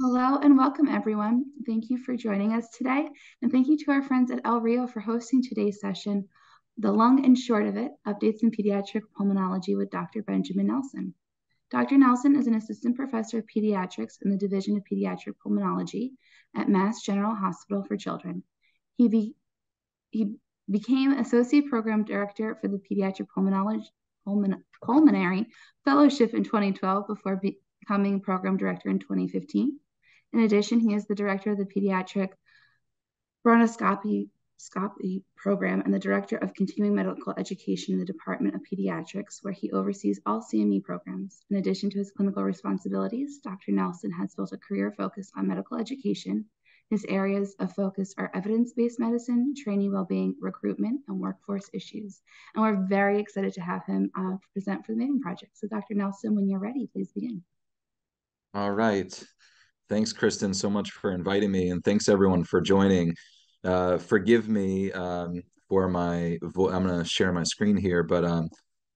Hello and welcome, everyone. Thank you for joining us today. And thank you to our friends at El Rio for hosting today's session, The Long and Short of It Updates in Pediatric Pulmonology with Dr. Benjamin Nelson. Dr. Nelson is an assistant professor of pediatrics in the Division of Pediatric Pulmonology at Mass General Hospital for Children. He, be, he became associate program director for the Pediatric Pulmonology, Pulmon, Pulmonary Fellowship in 2012 before becoming program director in 2015. In addition, he is the director of the Pediatric Bronchoscopy program and the director of continuing medical education in the Department of Pediatrics, where he oversees all CME programs. In addition to his clinical responsibilities, Dr. Nelson has built a career focused on medical education. His areas of focus are evidence based medicine, training well being, recruitment, and workforce issues. And we're very excited to have him uh, present for the Maven Project. So, Dr. Nelson, when you're ready, please begin. All right. Thanks, Kristen, so much for inviting me, and thanks everyone for joining. Uh, forgive me um, for my vo- I'm going to share my screen here, but um,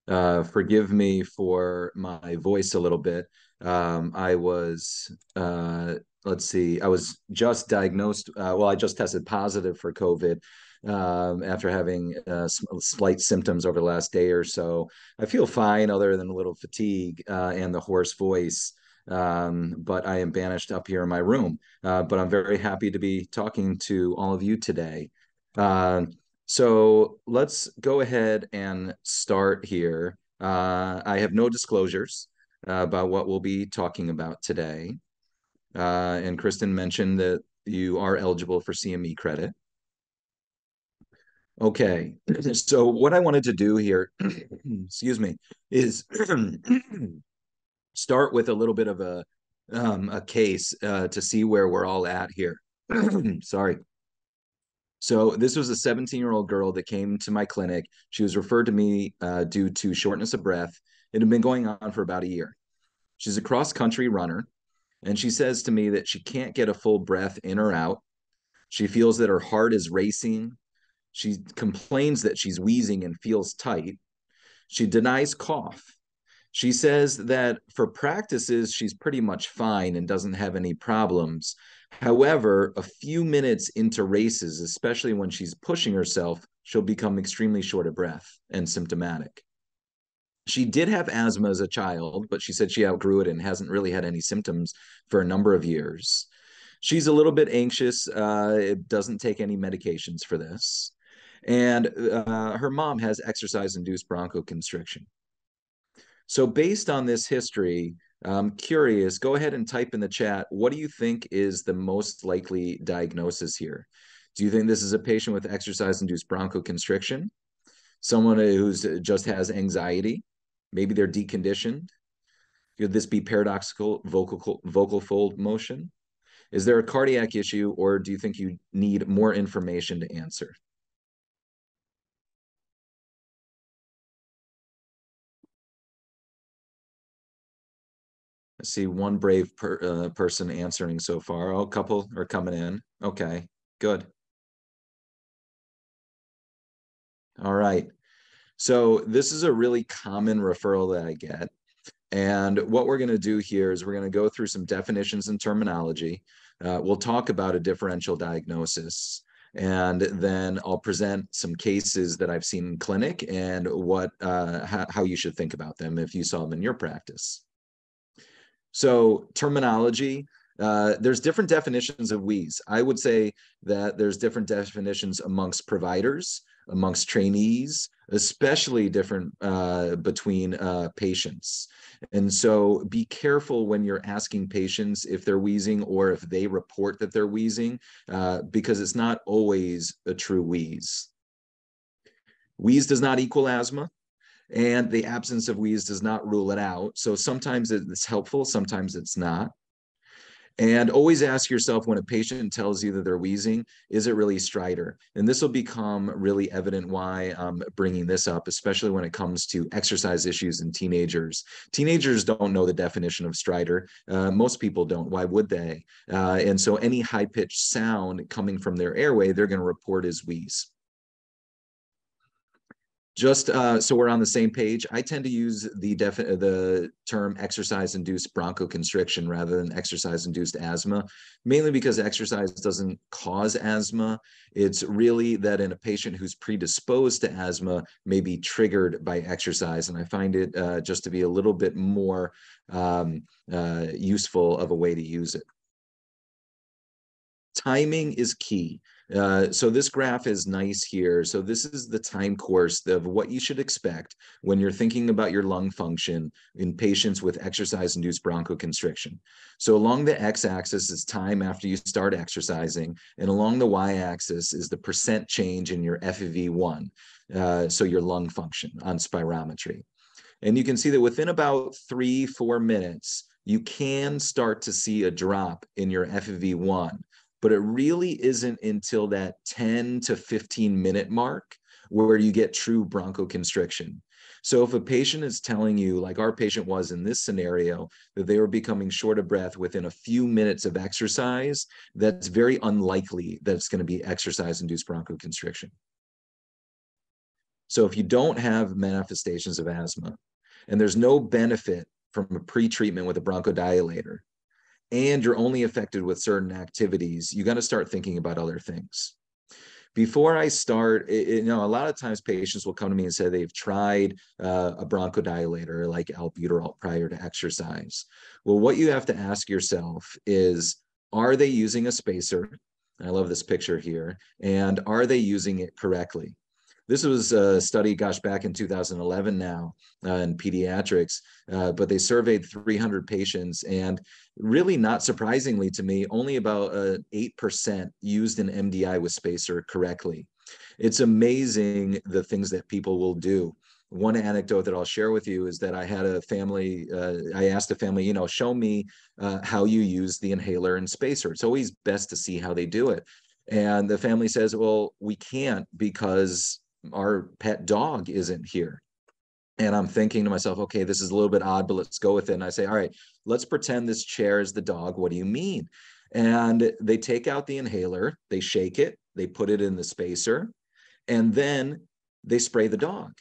uh, forgive me for my voice a little bit. Um, I was uh, let's see, I was just diagnosed. Uh, well, I just tested positive for COVID. Um, after having uh, slight symptoms over the last day or so, I feel fine, other than a little fatigue uh, and the hoarse voice um, but I am banished up here in my room. Uh, but I'm very happy to be talking to all of you today. Uh, so let's go ahead and start here. Uh, I have no disclosures uh, about what we'll be talking about today. Uh, and Kristen mentioned that you are eligible for CME credit. Okay, so what I wanted to do here, excuse me, is start with a little bit of a um, a case uh, to see where we're all at here. Sorry. So this was a 17 year old girl that came to my clinic. She was referred to me uh, due to shortness of breath. It had been going on for about a year. She's a cross country runner, and she says to me that she can't get a full breath in or out. She feels that her heart is racing. She complains that she's wheezing and feels tight. She denies cough she says that for practices, she's pretty much fine and doesn't have any problems. However, a few minutes into races, especially when she's pushing herself, she'll become extremely short of breath and symptomatic. She did have asthma as a child, but she said she outgrew it and hasn't really had any symptoms for a number of years. She's a little bit anxious, uh, doesn't take any medications for this. And uh, her mom has exercise induced bronchoconstriction. So, based on this history, I'm curious, go ahead and type in the chat. What do you think is the most likely diagnosis here? Do you think this is a patient with exercise induced bronchoconstriction? Someone who's uh, just has anxiety? Maybe they're deconditioned? Could this be paradoxical vocal, vocal fold motion? Is there a cardiac issue, or do you think you need more information to answer? I see one brave per, uh, person answering so far. Oh, a couple are coming in. Okay, good. All right. So this is a really common referral that I get. And what we're going to do here is we're going to go through some definitions and terminology. Uh, we'll talk about a differential diagnosis. And then I'll present some cases that I've seen in clinic and what uh, how, how you should think about them if you saw them in your practice. So terminology, uh, there's different definitions of wheeze. I would say that there's different definitions amongst providers, amongst trainees, especially different uh, between uh, patients. And so be careful when you're asking patients if they're wheezing or if they report that they're wheezing, uh, because it's not always a true wheeze. Wheeze does not equal asthma and the absence of wheeze does not rule it out. So sometimes it's helpful, sometimes it's not. And always ask yourself when a patient tells you that they're wheezing, is it really stridor? And this will become really evident why I'm bringing this up, especially when it comes to exercise issues in teenagers. Teenagers don't know the definition of stridor. Uh, most people don't. Why would they? Uh, and so any high pitched sound coming from their airway, they're going to report as wheeze. Just uh, so we're on the same page, I tend to use the defi- the term exercise-induced bronchoconstriction rather than exercise-induced asthma, mainly because exercise doesn't cause asthma. It's really that in a patient who's predisposed to asthma may be triggered by exercise, and I find it uh, just to be a little bit more um, uh, useful of a way to use it. Timing is key. Uh, so this graph is nice here. So this is the time course of what you should expect when you're thinking about your lung function in patients with exercise-induced bronchoconstriction. So along the x-axis is time after you start exercising, and along the y-axis is the percent change in your FEV1, uh, so your lung function on spirometry. And you can see that within about three, four minutes, you can start to see a drop in your FEV1 but it really isn't until that 10 to 15 minute mark where you get true bronchoconstriction. So if a patient is telling you, like our patient was in this scenario, that they were becoming short of breath within a few minutes of exercise, that's very unlikely that it's going to be exercise-induced bronchoconstriction. So if you don't have manifestations of asthma, and there's no benefit from a pre-treatment with a bronchodilator, and you're only affected with certain activities, you got to start thinking about other things. Before I start, it, you know, a lot of times patients will come to me and say they've tried uh, a bronchodilator like albuterol prior to exercise. Well, what you have to ask yourself is, are they using a spacer? I love this picture here. And are they using it correctly? This was a study, gosh, back in 2011 now uh, in pediatrics, uh, but they surveyed 300 patients, and really not surprisingly to me, only about uh, 8% used an MDI with spacer correctly. It's amazing the things that people will do one anecdote that I'll share with you is that I had a family, uh, I asked a family, you know, show me uh, how you use the inhaler and spacer. It's always best to see how they do it. And the family says, well, we can't because our pet dog isn't here. And I'm thinking to myself, okay, this is a little bit odd, but let's go with it. And I say, all right, let's pretend this chair is the dog. What do you mean? And they take out the inhaler, they shake it, they put it in the spacer, and then they spray the dog.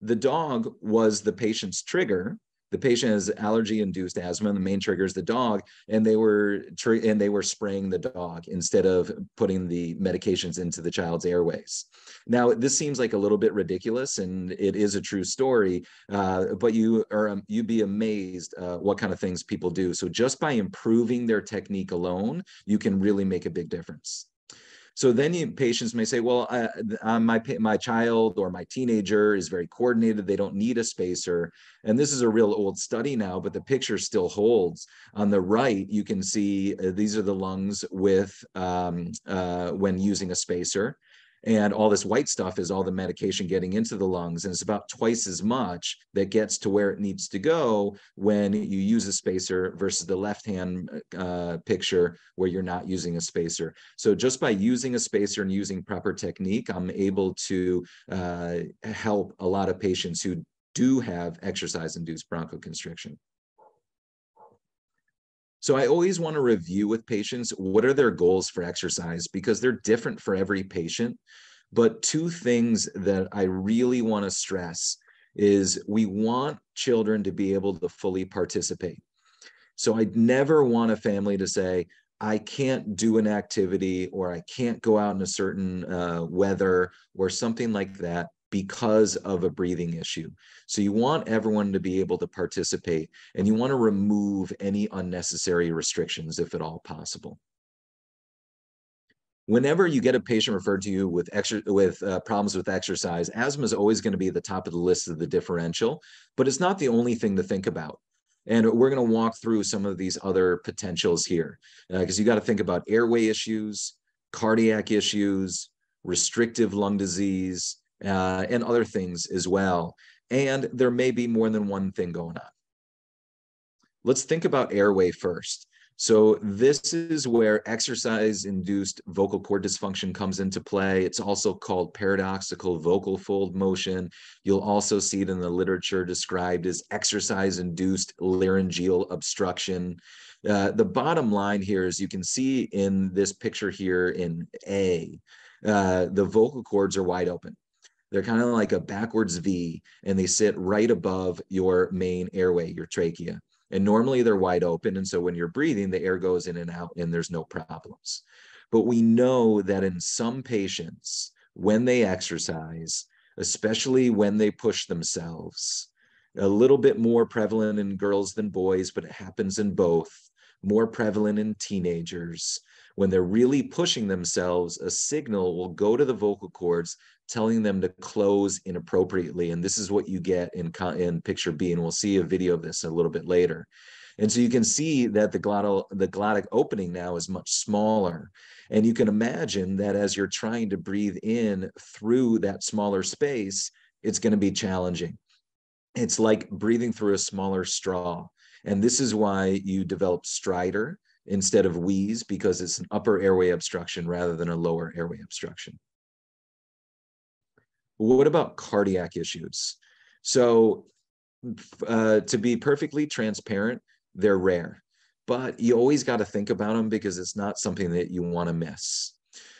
The dog was the patient's trigger the patient has allergy-induced asthma, and the main trigger is the dog, and they were and they were spraying the dog instead of putting the medications into the child's airways. Now, this seems like a little bit ridiculous, and it is a true story, uh, but you are um, you'd be amazed uh, what kind of things people do. So just by improving their technique alone, you can really make a big difference. So then you, patients may say, well, uh, my, my child or my teenager is very coordinated. They don't need a spacer. And this is a real old study now, but the picture still holds. On the right, you can see uh, these are the lungs with um, uh, when using a spacer and all this white stuff is all the medication getting into the lungs and it's about twice as much that gets to where it needs to go when you use a spacer versus the left hand uh, picture where you're not using a spacer. So just by using a spacer and using proper technique i'm able to uh, help a lot of patients who do have exercise induced bronchoconstriction so I always want to review with patients what are their goals for exercise because they're different for every patient. But two things that I really want to stress is we want children to be able to fully participate. So I'd never want a family to say, I can't do an activity or I can't go out in a certain uh, weather or something like that because of a breathing issue. So you want everyone to be able to participate and you want to remove any unnecessary restrictions if at all possible. Whenever you get a patient referred to you with with uh, problems with exercise, asthma is always going to be at the top of the list of the differential, but it's not the only thing to think about. And we're going to walk through some of these other potentials here because uh, you got to think about airway issues, cardiac issues, restrictive lung disease, uh, and other things as well. And there may be more than one thing going on. Let's think about airway first. So this is where exercise-induced vocal cord dysfunction comes into play. It's also called paradoxical vocal fold motion. You'll also see it in the literature described as exercise-induced laryngeal obstruction. Uh, the bottom line here is you can see in this picture here in A, uh, the vocal cords are wide open. They're kind of like a backwards V, and they sit right above your main airway, your trachea. And normally they're wide open. And so when you're breathing, the air goes in and out, and there's no problems. But we know that in some patients, when they exercise, especially when they push themselves, a little bit more prevalent in girls than boys, but it happens in both, more prevalent in teenagers. When they're really pushing themselves, a signal will go to the vocal cords telling them to close inappropriately. And this is what you get in, in picture B. And we'll see a video of this a little bit later. And so you can see that the glottal, the glottic opening now is much smaller. And you can imagine that as you're trying to breathe in through that smaller space, it's going to be challenging. It's like breathing through a smaller straw. And this is why you develop stridor instead of wheeze because it's an upper airway obstruction rather than a lower airway obstruction. What about cardiac issues? So, uh, to be perfectly transparent, they're rare, but you always got to think about them because it's not something that you want to miss.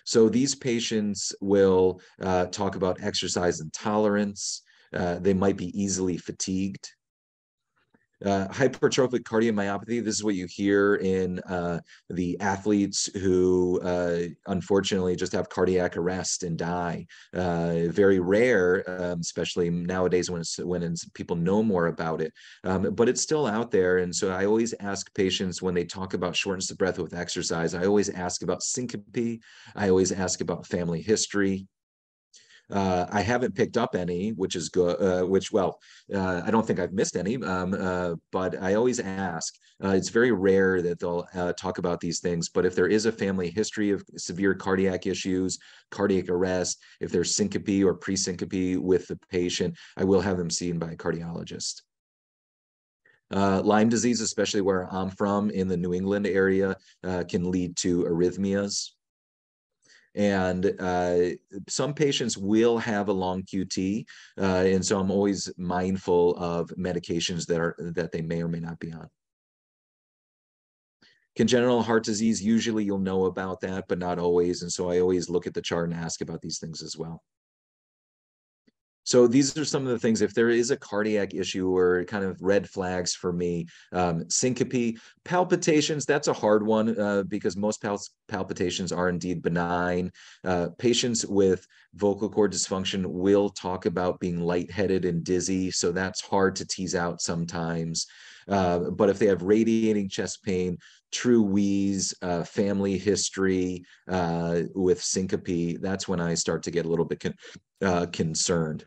So, these patients will uh, talk about exercise intolerance. Uh, they might be easily fatigued. Uh, hypertrophic cardiomyopathy, this is what you hear in uh, the athletes who uh, unfortunately just have cardiac arrest and die. Uh, very rare, um, especially nowadays when, it's, when it's, people know more about it, um, but it's still out there. And so I always ask patients when they talk about shortness of breath with exercise, I always ask about syncope. I always ask about family history. Uh, I haven't picked up any, which is good. Uh, which, well, uh, I don't think I've missed any. Um, uh, but I always ask. Uh, it's very rare that they'll uh, talk about these things. But if there is a family history of severe cardiac issues, cardiac arrest, if there's syncope or pre-syncope with the patient, I will have them seen by a cardiologist. Lyme disease, especially where I'm from in the New England area, can lead to arrhythmias. And uh, some patients will have a long QT, uh, and so I'm always mindful of medications that are that they may or may not be on. Congenital heart disease, usually you'll know about that, but not always. And so I always look at the chart and ask about these things as well. So these are some of the things. If there is a cardiac issue or kind of red flags for me, um, syncope, palpitations. That's a hard one uh, because most pal palpitations are indeed benign. Uh, patients with vocal cord dysfunction will talk about being lightheaded and dizzy, so that's hard to tease out sometimes. Uh, but if they have radiating chest pain, true wheeze, uh, family history uh, with syncope, that's when I start to get a little bit con uh, concerned.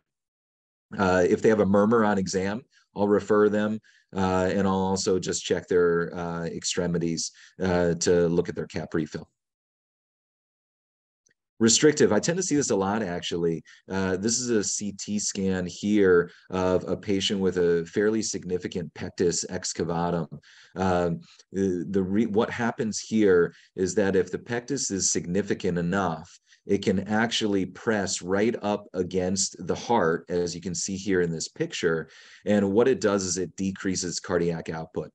Uh, if they have a murmur on exam, I'll refer them uh, and I'll also just check their uh, extremities uh, to look at their cap refill. Restrictive, I tend to see this a lot actually. Uh, this is a CT scan here of a patient with a fairly significant pectus excavatum. Um, the, the what happens here is that if the pectus is significant enough, it can actually press right up against the heart, as you can see here in this picture. And what it does is it decreases cardiac output.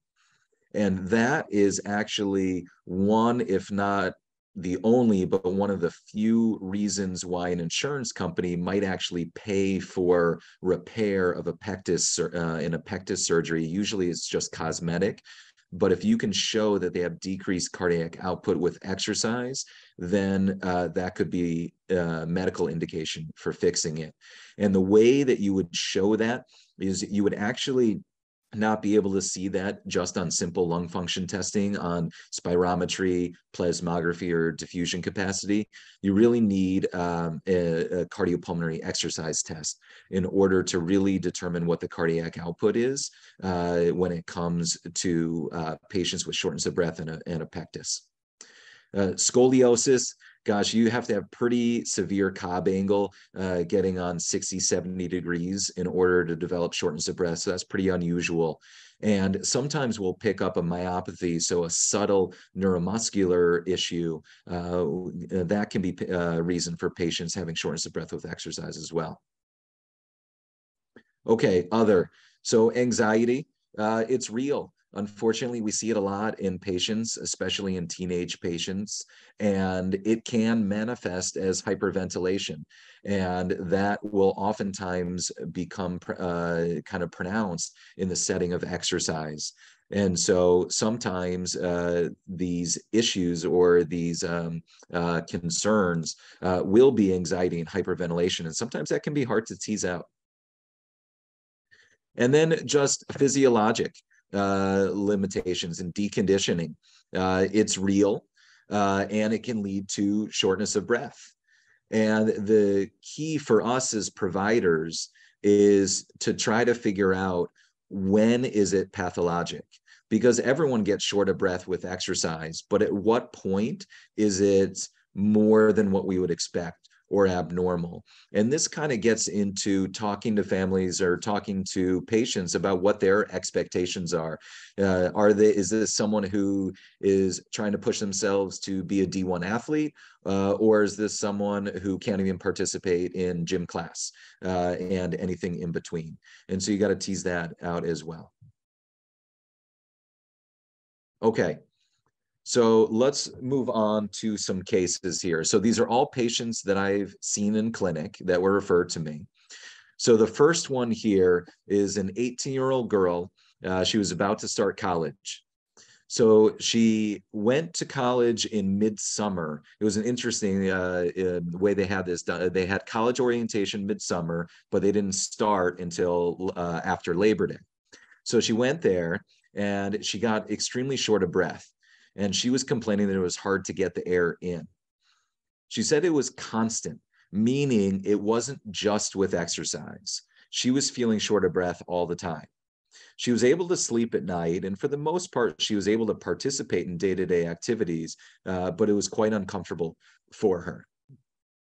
And that is actually one, if not the only, but one of the few reasons why an insurance company might actually pay for repair of a pectus uh, in a pectus surgery. Usually it's just cosmetic. But if you can show that they have decreased cardiac output with exercise, then uh, that could be a medical indication for fixing it. And the way that you would show that is you would actually not be able to see that just on simple lung function testing on spirometry, plethysmography, or diffusion capacity. You really need um, a, a, cardiopulmonary exercise test in order to really determine what the cardiac output is uh, when it comes to uh, patients with shortness of breath and a, and a pectus. Uh, scoliosis, gosh, you have to have pretty severe Cobb angle uh, getting on 60, 70 degrees in order to develop shortness of breath. So that's pretty unusual. And sometimes we'll pick up a myopathy, so a subtle neuromuscular issue. Uh, that can be a uh, reason for patients having shortness of breath with exercise as well. Okay, other. So anxiety, uh, it's real. Unfortunately, we see it a lot in patients, especially in teenage patients, and it can manifest as hyperventilation. And that will oftentimes become uh, kind of pronounced in the setting of exercise. And so sometimes uh, these issues or these um, uh, concerns uh, will be anxiety and hyperventilation. And sometimes that can be hard to tease out. And then just physiologic uh, limitations and deconditioning. Uh, it's real uh, and it can lead to shortness of breath. And the key for us as providers is to try to figure out when is it pathologic because everyone gets short of breath with exercise but at what point is it more than what we would expect or abnormal. And this kind of gets into talking to families or talking to patients about what their expectations are. Uh, are they, is this someone who is trying to push themselves to be a D1 athlete? Uh, or is this someone who can't even participate in gym class uh, and anything in between? And so you got to tease that out as well. Okay, so let's move on to some cases here. So these are all patients that I've seen in clinic that were referred to me. So the first one here is an 18 year old girl. Uh, she was about to start college. So she went to college in midsummer. It was an interesting uh, way they had this done. They had college orientation midsummer, but they didn't start until uh, after Labor Day. So she went there and she got extremely short of breath and she was complaining that it was hard to get the air in. She said it was constant, meaning it wasn't just with exercise. She was feeling short of breath all the time. She was able to sleep at night, and for the most part, she was able to participate in day to day activities, uh, but it was quite uncomfortable for her.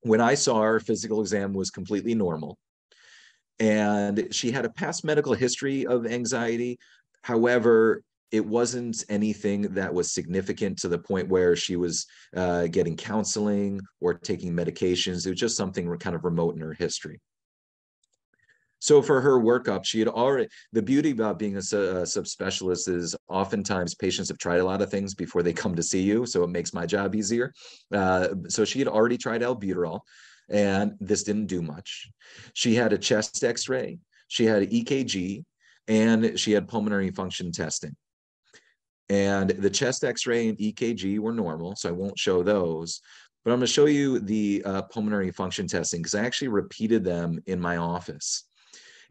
When I saw her, physical exam was completely normal. And she had a past medical history of anxiety. However, it wasn't anything that was significant to the point where she was uh, getting counseling or taking medications. It was just something kind of remote in her history. So for her workup, she had already, the beauty about being a, a subspecialist is oftentimes patients have tried a lot of things before they come to see you. So it makes my job easier. Uh, so she had already tried albuterol and this didn't do much. She had a chest x-ray, she had an EKG, and she had pulmonary function testing. And the chest x-ray and EKG were normal, so I won't show those. But I'm going to show you the uh, pulmonary function testing because I actually repeated them in my office.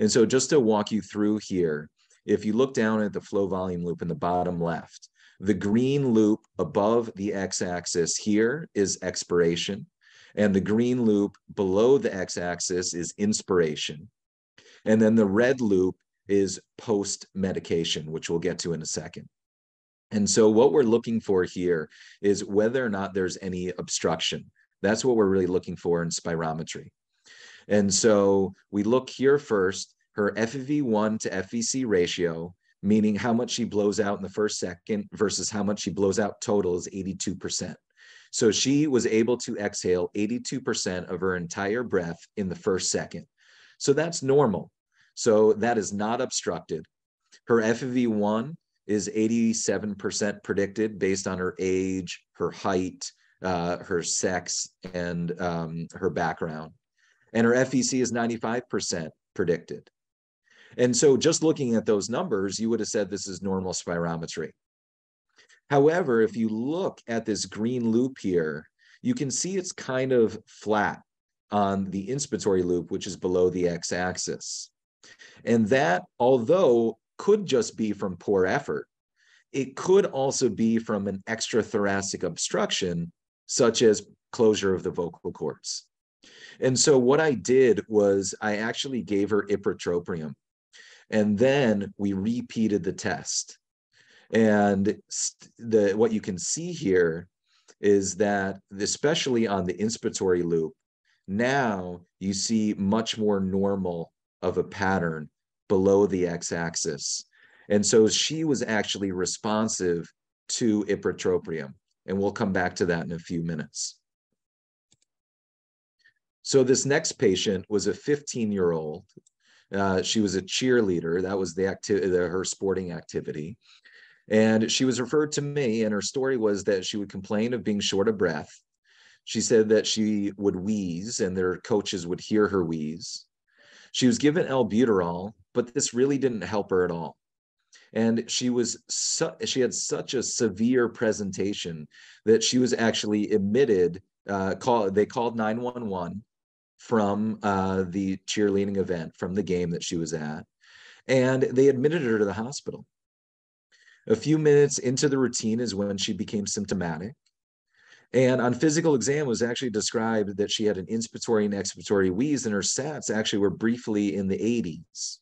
And so just to walk you through here, if you look down at the flow volume loop in the bottom left, the green loop above the x-axis here is expiration, and the green loop below the x-axis is inspiration. And then the red loop is post-medication, which we'll get to in a second. And so what we're looking for here is whether or not there's any obstruction. That's what we're really looking for in spirometry. And so we look here first, her FEV1 to FVC ratio, meaning how much she blows out in the first second versus how much she blows out total is 82%. So she was able to exhale 82% of her entire breath in the first second. So that's normal. So that is not obstructed. Her FEV1 is 87% predicted based on her age, her height, uh, her sex, and um, her background. And her FVC is 95% predicted. And so just looking at those numbers, you would have said this is normal spirometry. However, if you look at this green loop here, you can see it's kind of flat on the inspiratory loop, which is below the x-axis. And that, although could just be from poor effort. It could also be from an extrathoracic obstruction, such as closure of the vocal cords. And so what I did was I actually gave her ipratropium. And then we repeated the test. And the what you can see here is that, especially on the inspiratory loop, now you see much more normal of a pattern below the x-axis. And so she was actually responsive to ipratropium. And we'll come back to that in a few minutes. So this next patient was a 15 year old. Uh, she was a cheerleader. That was the her sporting activity. And she was referred to me, and her story was that she would complain of being short of breath. She said that she would wheeze, and their coaches would hear her wheeze. She was given albuterol, but this really didn't help her at all. And she was su- she had such a severe presentation that she was actually admitted. Uh, call they called 911 from uh, the cheerleading event from the game that she was at, and they admitted her to the hospital. A few minutes into the routine is when she became symptomatic. And on physical exam was actually described that she had an inspiratory and expiratory wheeze, and her SATs actually were briefly in the 80s.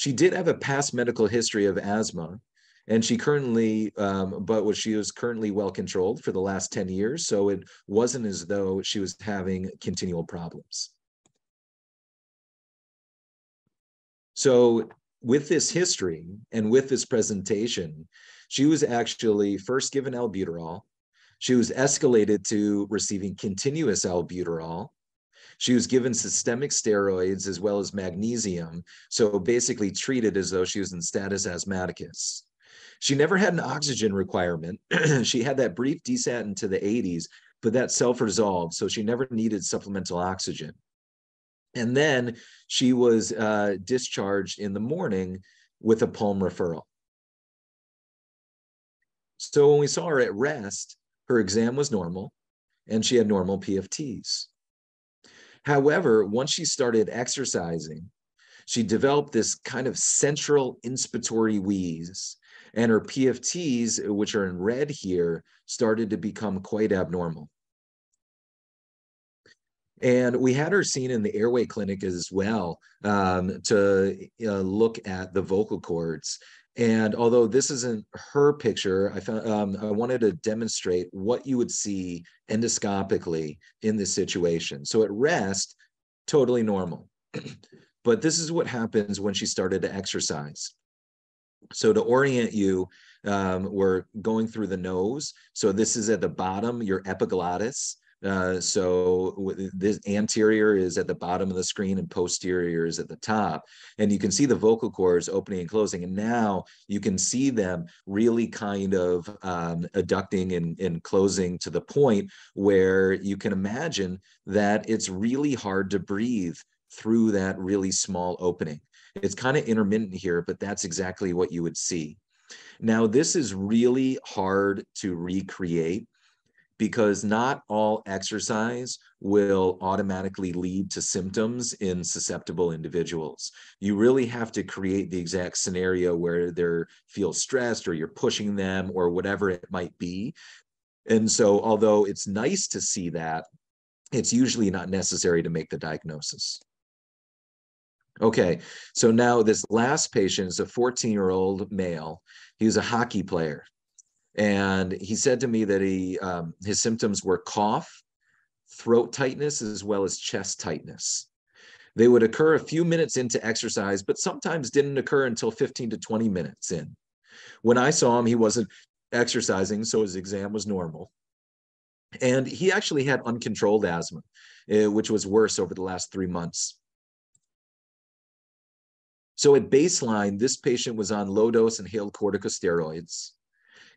She did have a past medical history of asthma, and she currently, um, but was she was currently well controlled for the last 10 years. So it wasn't as though she was having continual problems. So with this history and with this presentation, she was actually first given albuterol. She was escalated to receiving continuous albuterol. She was given systemic steroids as well as magnesium. So basically treated as though she was in status asthmaticus. She never had an oxygen requirement. she had that brief descent into the 80s, but that self resolved. So she never needed supplemental oxygen. And then she was uh, discharged in the morning with a pulm referral. So when we saw her at rest, her exam was normal and she had normal PFTs. However, once she started exercising, she developed this kind of central inspiratory wheeze, and her PFTs, which are in red here, started to become quite abnormal. And we had her seen in the airway clinic as well um, to uh, look at the vocal cords. And although this isn't her picture, I found um, I wanted to demonstrate what you would see endoscopically in this situation. So at rest, totally normal. but this is what happens when she started to exercise. So to orient you, um, we're going through the nose. So this is at the bottom, your epiglottis. Uh, so this anterior is at the bottom of the screen and posterior is at the top. And you can see the vocal cords opening and closing. And now you can see them really kind of um, adducting and, and closing to the point where you can imagine that it's really hard to breathe through that really small opening. It's kind of intermittent here, but that's exactly what you would see. Now, this is really hard to recreate because not all exercise will automatically lead to symptoms in susceptible individuals. You really have to create the exact scenario where they feel stressed or you're pushing them or whatever it might be. And so, although it's nice to see that, it's usually not necessary to make the diagnosis. Okay, so now this last patient is a 14 year old male. He was a hockey player and he said to me that he um, his symptoms were cough throat tightness as well as chest tightness. They would occur a few minutes into exercise but sometimes didn't occur until 15 to 20 minutes in. When i saw him he wasn't exercising so his exam was normal. And he actually had uncontrolled asthma uh, which was worse over the last three months. So at baseline this patient was on low dose inhaled corticosteroids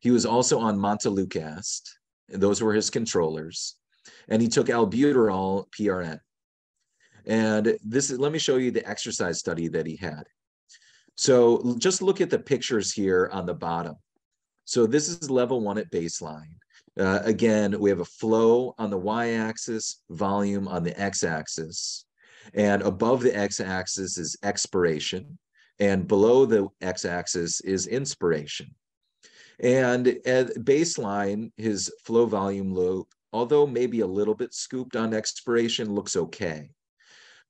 he was also on montelukast, those were his controllers. And he took albuterol PRN. And this is, let me show you the exercise study that he had. So just look at the pictures here on the bottom. So this is level one at baseline. Uh, again, we have a flow on the y-axis, volume on the x-axis. And above the x-axis is expiration. And below the x-axis is inspiration. And at baseline, his flow volume loop, although maybe a little bit scooped on expiration, looks okay.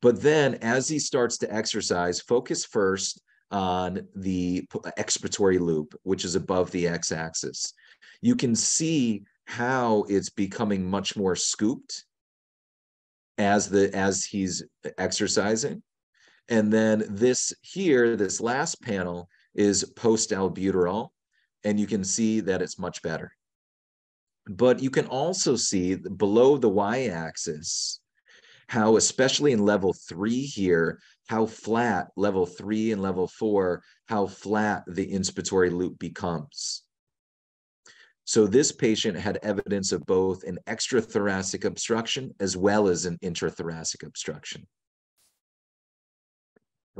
But then as he starts to exercise, focus first on the expiratory loop, which is above the x axis. You can see how it's becoming much more scooped as the as he's exercising and then this here this last panel is post albuterol and you can see that it's much better. But you can also see below the y-axis how, especially in level three here, how flat level three and level four, how flat the inspiratory loop becomes. So this patient had evidence of both an extrathoracic obstruction as well as an intrathoracic obstruction.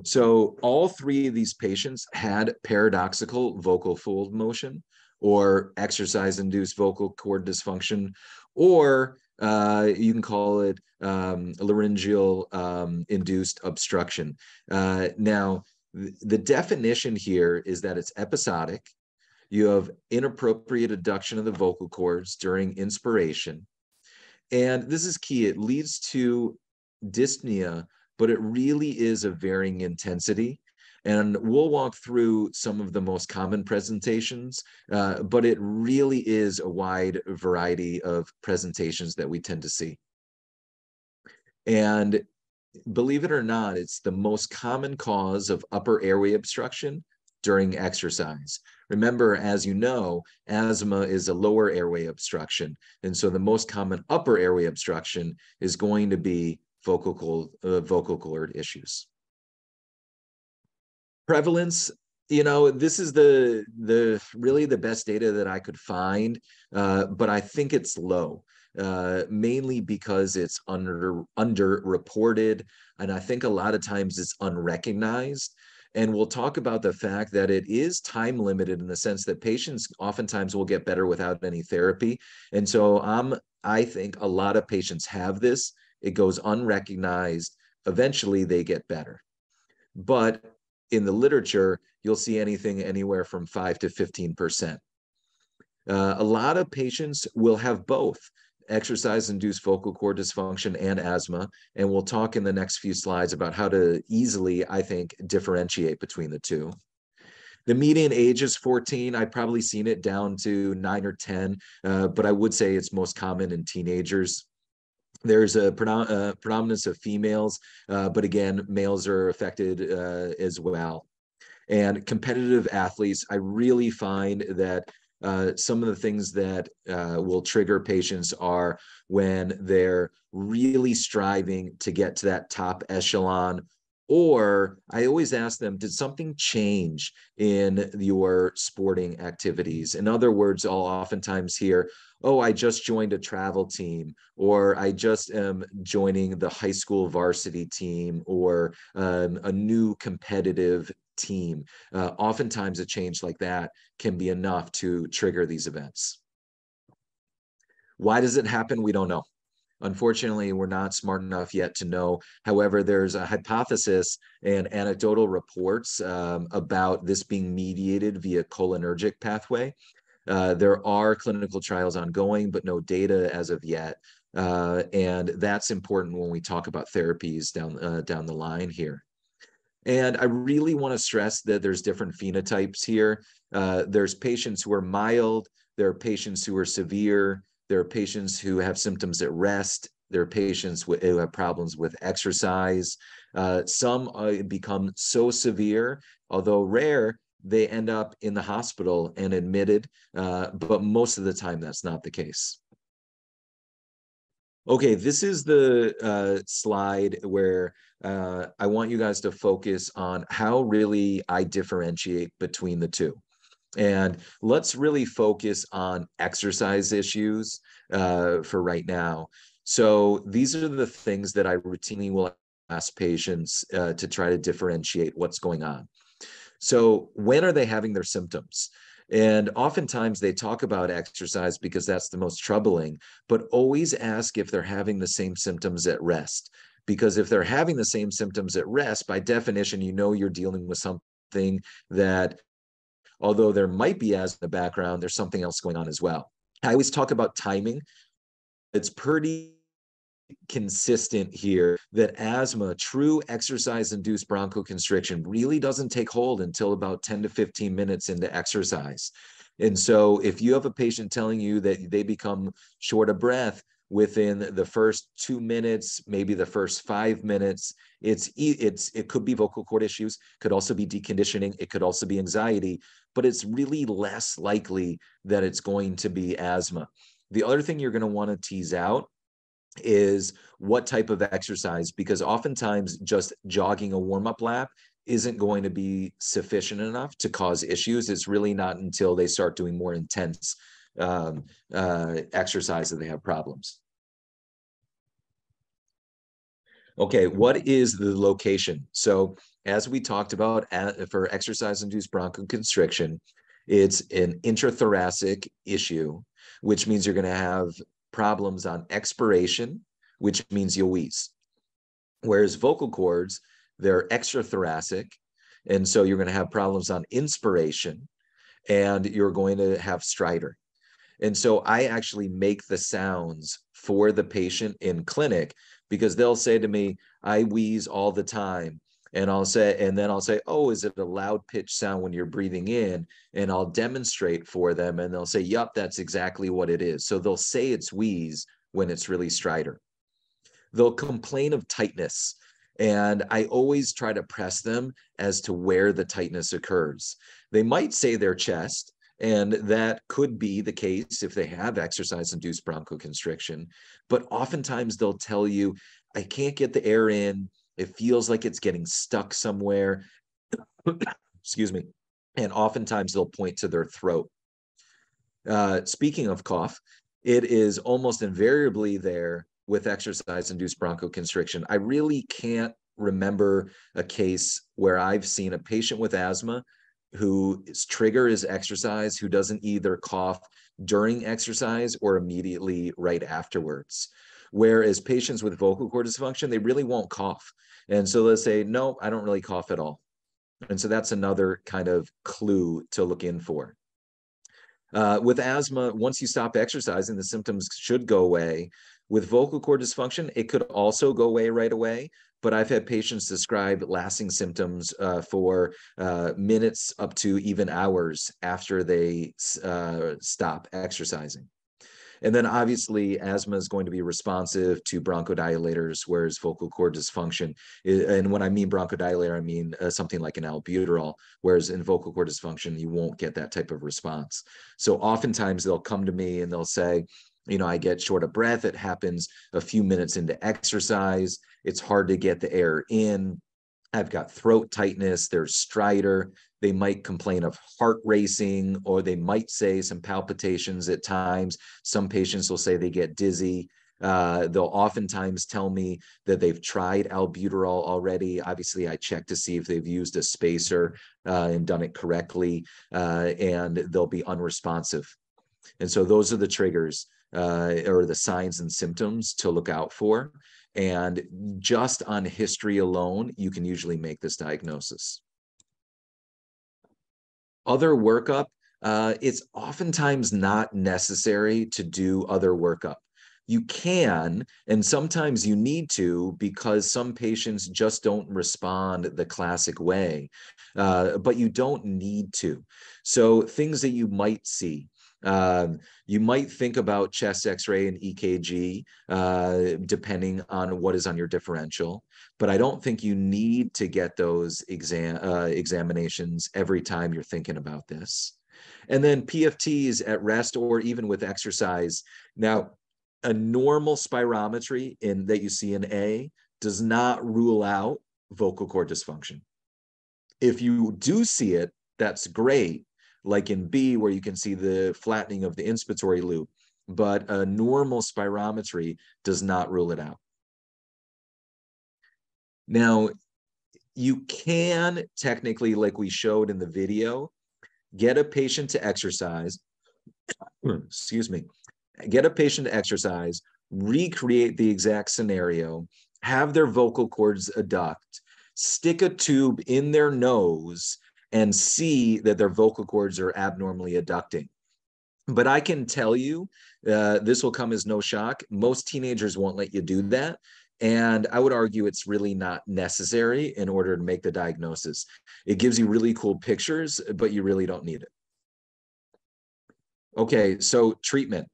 So all three of these patients had paradoxical vocal fold motion or exercise-induced vocal cord dysfunction, or uh, you can call it um, laryngeal um, induced obstruction. Uh, now, th the definition here is that it's episodic. You have inappropriate adduction of the vocal cords during inspiration. And this is key. It leads to dyspnea but it really is a varying intensity. And we'll walk through some of the most common presentations, uh, but it really is a wide variety of presentations that we tend to see. And believe it or not, it's the most common cause of upper airway obstruction during exercise. Remember, as you know, asthma is a lower airway obstruction. And so the most common upper airway obstruction is going to be vocal cord, uh, vocal cord issues. Prevalence, you know, this is the the really the best data that I could find, uh, but I think it's low. Uh, mainly because it's under underreported, and I think a lot of times it's unrecognized. And we'll talk about the fact that it is time limited in the sense that patients oftentimes will get better without any therapy. And so I'm I think a lot of patients have this it goes unrecognized. Eventually, they get better. But in the literature, you'll see anything anywhere from 5 to 15%. Uh, a lot of patients will have both exercise induced vocal cord dysfunction and asthma. And we'll talk in the next few slides about how to easily, I think, differentiate between the two. The median age is 14. I've probably seen it down to nine or 10, uh, but I would say it's most common in teenagers. There's a uh, predominance of females, uh, but again, males are affected uh, as well. And competitive athletes, I really find that uh, some of the things that uh, will trigger patients are when they're really striving to get to that top echelon or I always ask them, did something change in your sporting activities? In other words, I'll oftentimes hear, oh, I just joined a travel team, or I just am joining the high school varsity team, or um, a new competitive team. Uh, oftentimes, a change like that can be enough to trigger these events. Why does it happen? We don't know. Unfortunately, we're not smart enough yet to know. However, there's a hypothesis and anecdotal reports um, about this being mediated via cholinergic pathway. Uh, there are clinical trials ongoing, but no data as of yet. Uh, and that's important when we talk about therapies down, uh, down the line here. And I really want to stress that there's different phenotypes here. Uh, there's patients who are mild, there are patients who are severe, there are patients who have symptoms at rest. There are patients who have problems with exercise. Uh, some uh, become so severe, although rare, they end up in the hospital and admitted, uh, but most of the time that's not the case. Okay, this is the uh, slide where uh, I want you guys to focus on how really I differentiate between the two. And let's really focus on exercise issues uh, for right now. So these are the things that I routinely will ask patients uh, to try to differentiate what's going on. So when are they having their symptoms? And oftentimes they talk about exercise because that's the most troubling, but always ask if they're having the same symptoms at rest. Because if they're having the same symptoms at rest, by definition, you know you're dealing with something that, although there might be as in the background, there's something else going on as well. I always talk about timing. It's pretty consistent here that asthma, true exercise induced bronchoconstriction, really doesn't take hold until about 10 to 15 minutes into exercise. And so, if you have a patient telling you that they become short of breath within the first two minutes, maybe the first five minutes, it's it's it could be vocal cord issues, could also be deconditioning, it could also be anxiety, but it's really less likely that it's going to be asthma. The other thing you're going to want to tease out is what type of exercise, because oftentimes just jogging a warm up lap isn't going to be sufficient enough to cause issues. It's really not until they start doing more intense um, uh, exercise that they have problems. Okay, what is the location? So as we talked about for exercise-induced bronchoconstriction, it's an intrathoracic issue, which means you're going to have problems on expiration, which means you'll wheeze. Whereas vocal cords, they're extrathoracic, and so you're going to have problems on inspiration, and you're going to have stridor. And so I actually make the sounds for the patient in clinic because they'll say to me, I wheeze all the time. And I'll say, and then I'll say, Oh, is it a loud pitch sound when you're breathing in? And I'll demonstrate for them. And they'll say, Yup, that's exactly what it is. So they'll say it's wheeze when it's really stridor. They'll complain of tightness. And I always try to press them as to where the tightness occurs. They might say their chest, and that could be the case if they have exercise induced bronchoconstriction. But oftentimes they'll tell you, I can't get the air in. It feels like it's getting stuck somewhere. Excuse me. And oftentimes they'll point to their throat. Uh, speaking of cough, it is almost invariably there with exercise induced bronchoconstriction. I really can't remember a case where I've seen a patient with asthma whose trigger is exercise, who doesn't either cough during exercise or immediately right afterwards. Whereas patients with vocal cord dysfunction, they really won't cough. And so they'll say, no, I don't really cough at all. And so that's another kind of clue to look in for. Uh, with asthma, once you stop exercising, the symptoms should go away. With vocal cord dysfunction, it could also go away right away, but I've had patients describe lasting symptoms uh, for uh, minutes up to even hours after they uh, stop exercising. And then obviously asthma is going to be responsive to bronchodilators, whereas vocal cord dysfunction, and when I mean bronchodilator, I mean uh, something like an albuterol, whereas in vocal cord dysfunction, you won't get that type of response. So oftentimes they'll come to me and they'll say, you know, I get short of breath. It happens a few minutes into exercise. It's hard to get the air in. I've got throat tightness. There's stridor. They might complain of heart racing, or they might say some palpitations at times. Some patients will say they get dizzy. Uh, they'll oftentimes tell me that they've tried albuterol already. Obviously, I check to see if they've used a spacer uh, and done it correctly, uh, and they'll be unresponsive. And so those are the triggers uh, or the signs and symptoms to look out for. And just on history alone, you can usually make this diagnosis. Other workup, uh, it's oftentimes not necessary to do other workup. You can, and sometimes you need to, because some patients just don't respond the classic way, uh, but you don't need to. So, things that you might see um, you might think about chest x-ray and EKG, uh, depending on what is on your differential, but I don't think you need to get those exam uh, examinations every time you're thinking about this. And then PFTs at rest or even with exercise. Now, a normal spirometry in that you see in A does not rule out vocal cord dysfunction. If you do see it, that's great like in B, where you can see the flattening of the inspiratory loop, but a normal spirometry does not rule it out. Now, you can technically, like we showed in the video, get a patient to exercise, excuse me, get a patient to exercise, recreate the exact scenario, have their vocal cords adduct, stick a tube in their nose, and see that their vocal cords are abnormally adducting. But I can tell you, uh, this will come as no shock. Most teenagers won't let you do that. And I would argue it's really not necessary in order to make the diagnosis. It gives you really cool pictures, but you really don't need it. Okay, so treatment.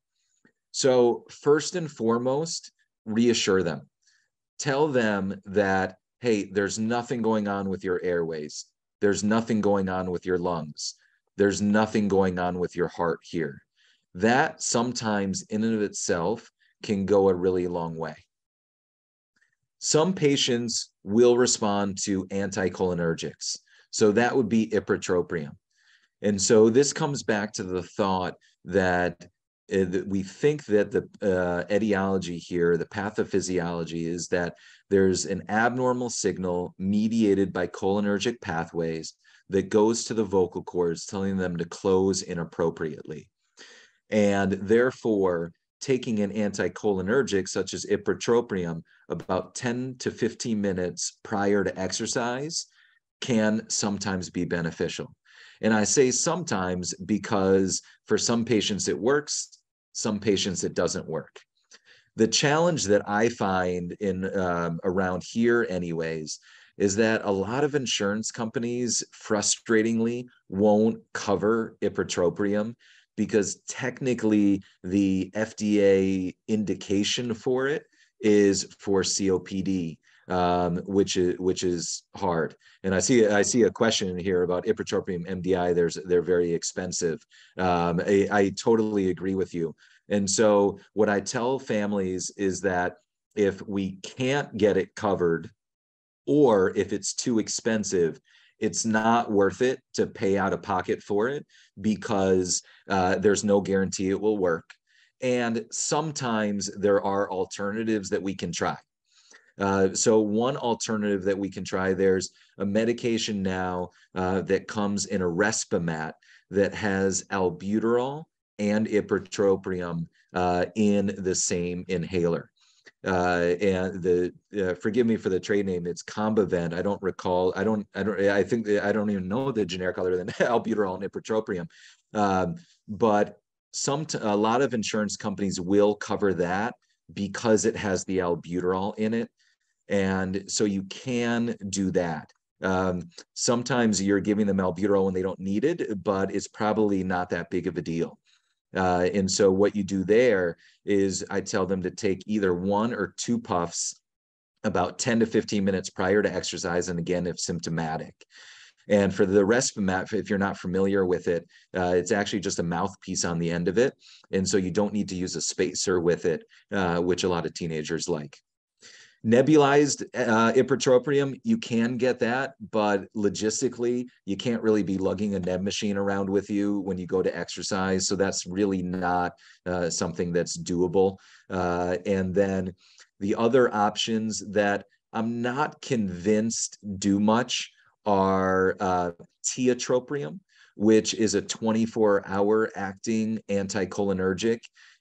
So, first and foremost, reassure them. Tell them that, hey, there's nothing going on with your airways there's nothing going on with your lungs. There's nothing going on with your heart here. That sometimes, in and of itself, can go a really long way. Some patients will respond to anticholinergics. So that would be ipratropium. And so this comes back to the thought that, we think that the uh, etiology here, the pathophysiology, is that there's an abnormal signal mediated by cholinergic pathways that goes to the vocal cords, telling them to close inappropriately. And therefore, taking an anticholinergic such as ipratropium about 10 to 15 minutes prior to exercise can sometimes be beneficial. And I say sometimes because for some patients it works, some patients it doesn't work. The challenge that I find in um, around here, anyways, is that a lot of insurance companies frustratingly won't cover ipratropium because technically the FDA indication for it is for COPD, um, which is which is hard. And I see I see a question here about ipratropium MDI. There's they're very expensive. Um, I, I totally agree with you. And so what I tell families is that if we can't get it covered, or if it's too expensive, it's not worth it to pay out of pocket for it because uh, there's no guarantee it will work. And sometimes there are alternatives that we can try. Uh, so one alternative that we can try, there's a medication now uh, that comes in a Respimat that has albuterol and ipratropium uh, in the same inhaler. Uh, and the uh, forgive me for the trade name it's combivent i don't recall i don't i don't i think i don't even know the generic other than albuterol and ipratropium. Um, but some a lot of insurance companies will cover that because it has the albuterol in it and so you can do that um, sometimes you're giving them albuterol when they don't need it but it's probably not that big of a deal uh, and so what you do there is I tell them to take either one or two puffs about 10 to 15 minutes prior to exercise. And again, if symptomatic. And for the Respimat, if you're not familiar with it, uh, it's actually just a mouthpiece on the end of it. And so you don't need to use a spacer with it, uh, which a lot of teenagers like. Nebulized uh, ipratropium, you can get that, but logistically, you can't really be lugging a neb machine around with you when you go to exercise. So that's really not uh, something that's doable. Uh, and then the other options that I'm not convinced do much are uh, tiotropium, which is a 24 hour acting anticholinergic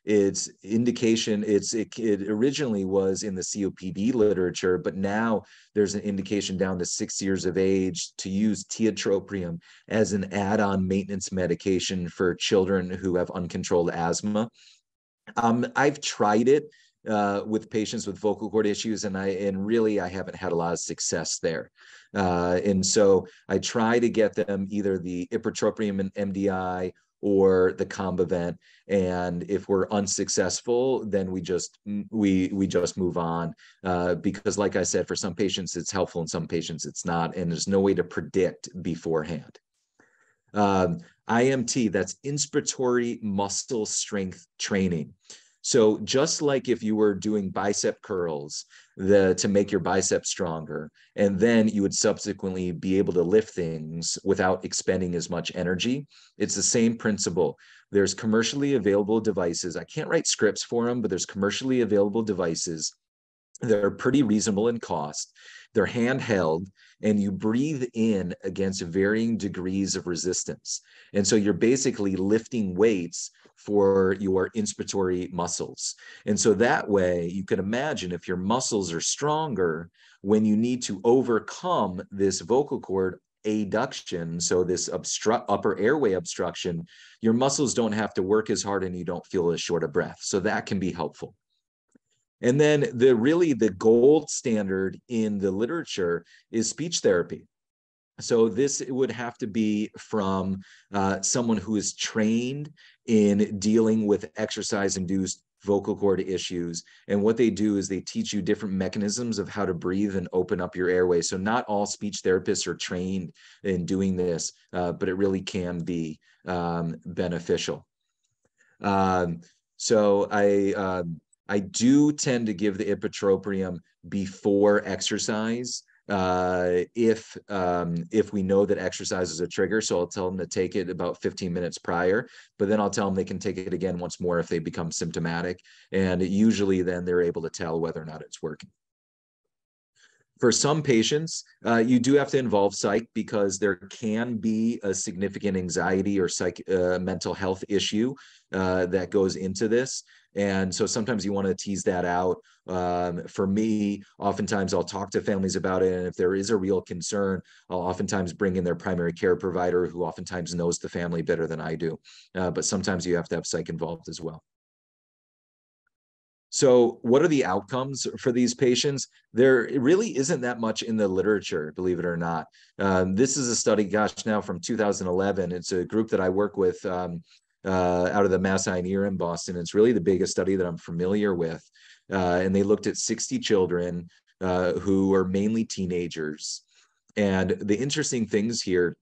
its indication it's it, it originally was in the copd literature but now there's an indication down to six years of age to use tiotropium as an add-on maintenance medication for children who have uncontrolled asthma um, i've tried it uh, with patients with vocal cord issues, and I and really I haven't had a lot of success there. Uh, and so I try to get them either the ipratropium and MDI or the Combivent. And if we're unsuccessful then we just we we just move on. Uh, because like i said for some patients it's helpful and some patients it's not. And there's no way to predict beforehand. Um, imt that's inspiratory muscle strength training so just like if you were doing bicep curls the, to make your biceps stronger, and then you would subsequently be able to lift things without expending as much energy, it's the same principle. There's commercially available devices. I can't write scripts for them, but there's commercially available devices that are pretty reasonable in cost. They're handheld and you breathe in against varying degrees of resistance. And so you're basically lifting weights for your inspiratory muscles. And so that way you can imagine if your muscles are stronger, when you need to overcome this vocal cord adduction, so this obstruct upper airway obstruction, your muscles don't have to work as hard and you don't feel as short of breath. So that can be helpful. And then the really the gold standard in the literature is speech therapy. So this would have to be from uh, someone who is trained in dealing with exercise-induced vocal cord issues. And what they do is they teach you different mechanisms of how to breathe and open up your airway. So not all speech therapists are trained in doing this, uh, but it really can be um, beneficial. Um, so I um, I do tend to give the ipratropium before exercise uh, if um, if we know that exercise is a trigger. So I'll tell them to take it about 15 minutes prior, but then I'll tell them they can take it again once more if they become symptomatic. And usually then they're able to tell whether or not it's working for some patients, uh, you do have to involve psych because there can be a significant anxiety or psych uh, mental health issue uh, that goes into this. And so sometimes you want to tease that out. Um, for me, oftentimes I'll talk to families about it. And if there is a real concern, I'll oftentimes bring in their primary care provider who oftentimes knows the family better than I do. Uh, but sometimes you have to have psych involved as well. So, what are the outcomes for these patients? There really isn't that much in the literature, believe it or not. Um, this is a study, gosh, now from 2011. It's a group that I work with um, uh, out of the Mass Eye and Ear in Boston. It's really the biggest study that I'm familiar with. Uh, and they looked at 60 children uh, who are mainly teenagers. And the interesting things here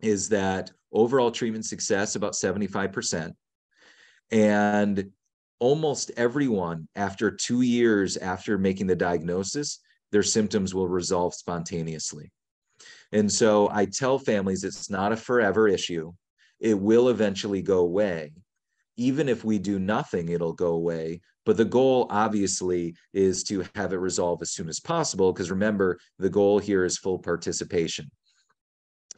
is that overall treatment success, about 75%. And almost everyone after two years after making the diagnosis, their symptoms will resolve spontaneously. And so I tell families it's not a forever issue. It will eventually go away. Even if we do nothing, it'll go away. But the goal, obviously, is to have it resolve as soon as possible. Because remember, the goal here is full participation.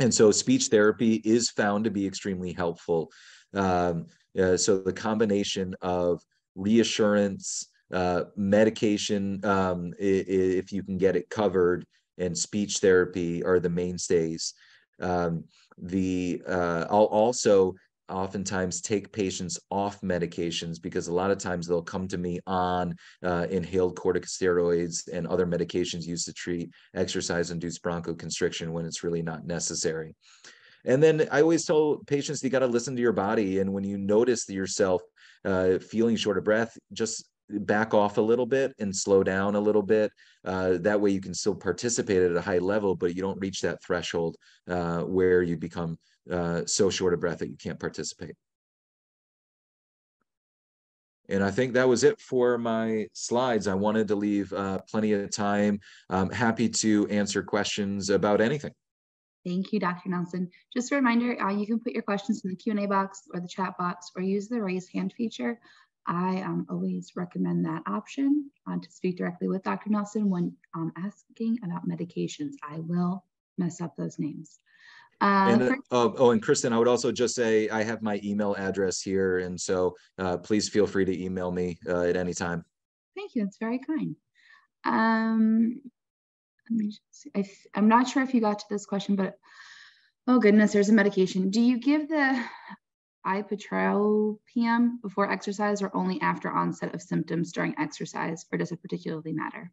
And so speech therapy is found to be extremely helpful. Um, uh, so the combination of reassurance, uh, medication, um, if you can get it covered, and speech therapy are the mainstays. Um, the uh, I'll also oftentimes take patients off medications because a lot of times they'll come to me on uh, inhaled corticosteroids and other medications used to treat exercise-induced bronchoconstriction when it's really not necessary. And then I always tell patients you got to listen to your body, and when you notice yourself uh, feeling short of breath, just back off a little bit and slow down a little bit. Uh, that way you can still participate at a high level, but you don't reach that threshold uh, where you become uh, so short of breath that you can't participate. And I think that was it for my slides. I wanted to leave uh, plenty of time. I'm happy to answer questions about anything. Thank you, Dr. Nelson. Just a reminder, uh, you can put your questions in the Q&A box or the chat box or use the raise hand feature. I um, always recommend that option uh, to speak directly with Dr. Nelson when um, asking about medications. I will mess up those names. Uh, and, uh, oh, and Kristen, I would also just say I have my email address here, and so uh, please feel free to email me uh, at any time. Thank you. That's very kind. Um, let me just I, I'm not sure if you got to this question, but oh goodness, there's a medication. Do you give the ipratropium before exercise or only after onset of symptoms during exercise, or does it particularly matter?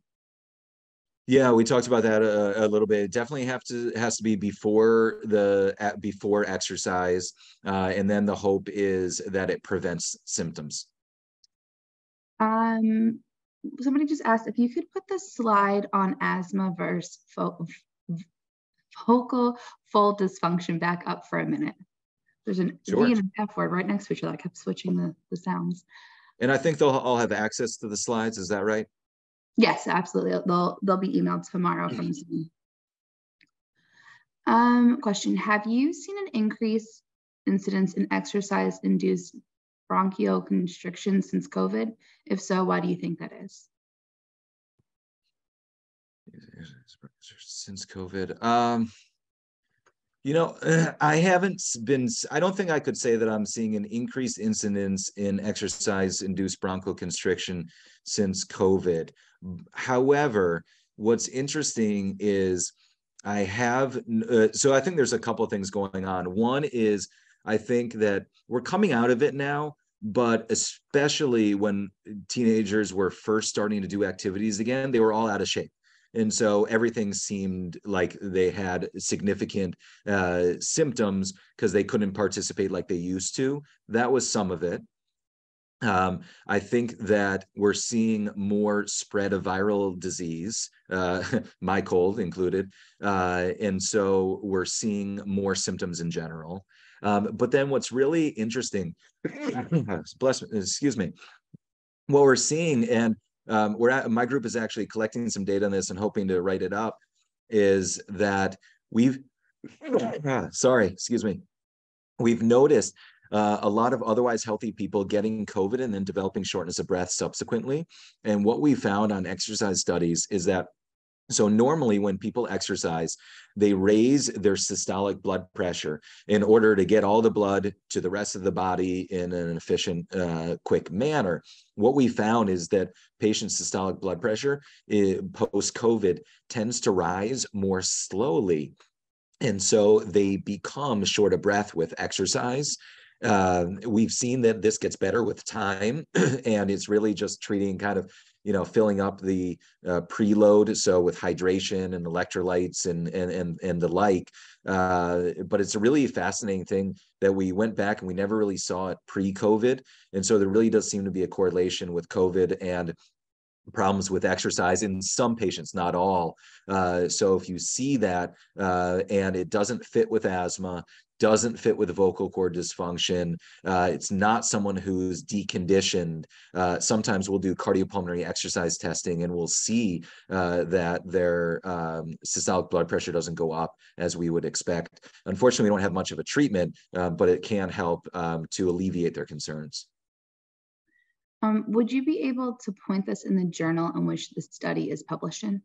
Yeah, we talked about that a, a, little bit. It definitely have to has to be before the at, before exercise, uh, and then the hope is that it prevents symptoms. Um, somebody just asked if you could put the slide on asthma versus fo- vocal fold dysfunction back up for a minute. There's an sure. and an F word right next to each other. I kept switching the, the sounds. And I think they'll all have access to the slides. Is that right? Yes, absolutely. They'll they'll be emailed tomorrow from Zoom. Um, question: Have you seen an increase incidence in exercise-induced bronchoconstriction since COVID? If so, why do you think that is? Since COVID, um, you know, I haven't been, I don't think I could say that I'm seeing an increased incidence in exercise induced bronchoconstriction since COVID. However, what's interesting is I have, uh, so I think there's a couple of things going on. One is I think that we're coming out of it now, but especially when teenagers were first starting to do activities again, they were all out of shape. And so everything seemed like they had significant uh, symptoms because they couldn't participate like they used to. That was some of it. Um, I think that we're seeing more spread of viral disease, uh, my cold included. Uh, and so we're seeing more symptoms in general. Um, but then what's really interesting, bless, excuse me, what we're seeing, and um, we're at, my group is actually collecting some data on this and hoping to write it up, is that we've, sorry, excuse me, we've noticed uh, a lot of otherwise healthy people getting COVID and then developing shortness of breath subsequently. And what we found on exercise studies is that so normally when people exercise, they raise their systolic blood pressure in order to get all the blood to the rest of the body in an efficient, uh, quick manner. What we found is that patients' systolic blood pressure eh, post-COVID tends to rise more slowly. And so they become short of breath with exercise. Uh, we've seen that this gets better with time, and it's really just treating kind of you know filling up the uh, preload so with hydration and electrolytes and and and, and the like uh, but it's a really fascinating thing that we went back and we never really saw it pre-covid and so there really does seem to be a correlation with covid and problems with exercise in some patients, not all. Uh, so if you see that uh, and it doesn't fit with asthma, doesn't fit with vocal cord dysfunction, uh, it's not someone who's deconditioned. Uh, sometimes we'll do cardiopulmonary exercise testing and we'll see uh, that their um, systolic blood pressure doesn't go up as we would expect. Unfortunately, we don't have much of a treatment, uh, but it can help um, to alleviate their concerns. Um, would you be able to point this in the journal in which the study is published in?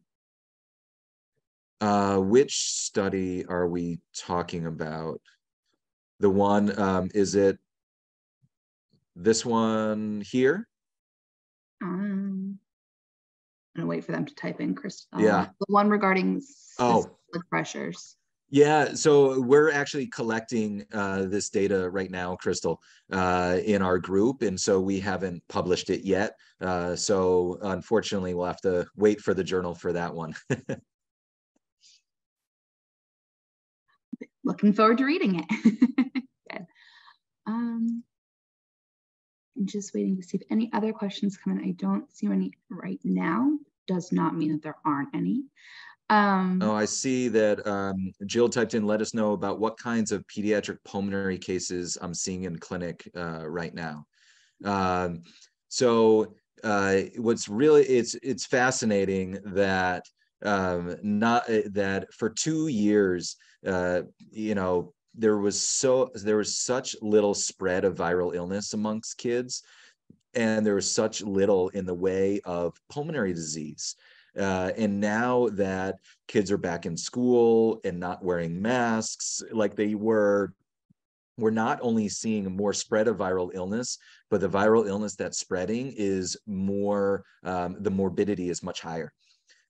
Uh, which study are we talking about? The one, um, is it this one here? Um, I'm gonna wait for them to type in Crystal. Yeah. The one regarding Oh. pressures. Yeah, so we're actually collecting uh, this data right now, Crystal, uh, in our group, and so we haven't published it yet. Uh, so unfortunately, we'll have to wait for the journal for that one. Looking forward to reading it. Um, I'm just waiting to see if any other questions come in. I don't see any right now. Does not mean that there aren't any. Um, oh, I see that um, Jill typed in, let us know about what kinds of pediatric pulmonary cases I'm seeing in clinic uh, right now. Um, so uh, what's really, it's, it's fascinating that um, not uh, that for two years, uh, you know, there was so, there was such little spread of viral illness amongst kids and there was such little in the way of pulmonary disease. Uh, and now that kids are back in school and not wearing masks like they were, we're not only seeing more spread of viral illness, but the viral illness that's spreading is more, um, the morbidity is much higher.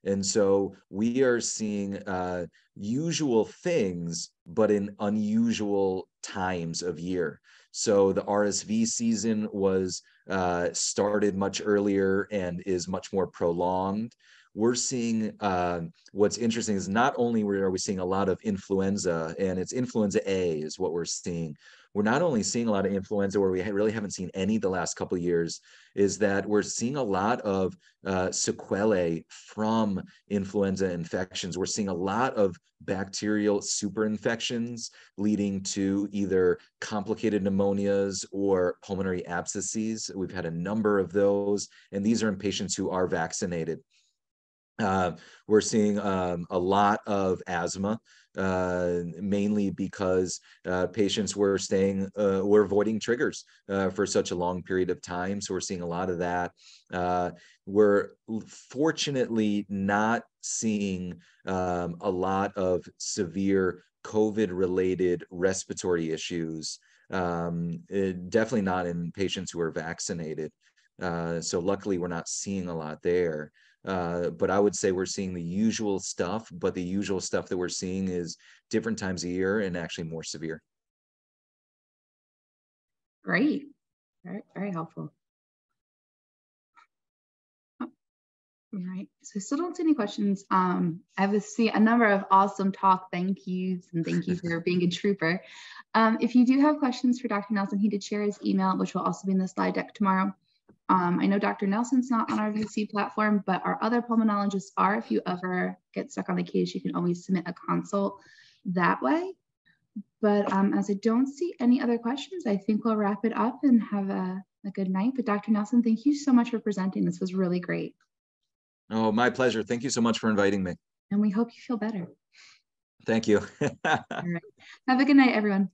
And so we are seeing uh, usual things, but in unusual times of year. So the RSV season was uh, started much earlier and is much more prolonged we're seeing uh, what's interesting is not only are we seeing a lot of influenza and it's influenza A is what we're seeing. We're not only seeing a lot of influenza where we really haven't seen any the last couple years, is that we're seeing a lot of uh, sequelae from influenza infections. We're seeing a lot of bacterial superinfections leading to either complicated pneumonias or pulmonary abscesses. We've had a number of those, and these are in patients who are vaccinated. Uh, we're seeing um, a lot of asthma, uh, mainly because uh, patients were staying, uh, were avoiding triggers uh, for such a long period of time. So we're seeing a lot of that. Uh, we're fortunately not seeing um, a lot of severe COVID-related respiratory issues. Um, it, definitely not in patients who are vaccinated. so luckily, we're not seeing a lot there. Uh, but I would say we're seeing the usual stuff, but the usual stuff that we're seeing is different times a year and actually more severe. Great. Very, very helpful. Oh, all right. So I still don't see any questions. Um, I have a, see a number of awesome talk thank yous and thank you for being a trooper. Um, if you do have questions for Dr. Nelson, he did share his email, which will also be in the slide deck tomorrow. Um, I know Dr. Nelson's not on our VC platform, but our other pulmonologists are. If you ever get stuck on the case, you can always submit a consult that way. But um, as I don't see any other questions, I think we'll wrap it up and have a, a good night. But Dr. Nelson, thank you so much for presenting. This was really great. Oh, my pleasure. Thank you so much for inviting me. And we hope you feel better. Thank you. All right. Have a good night, everyone.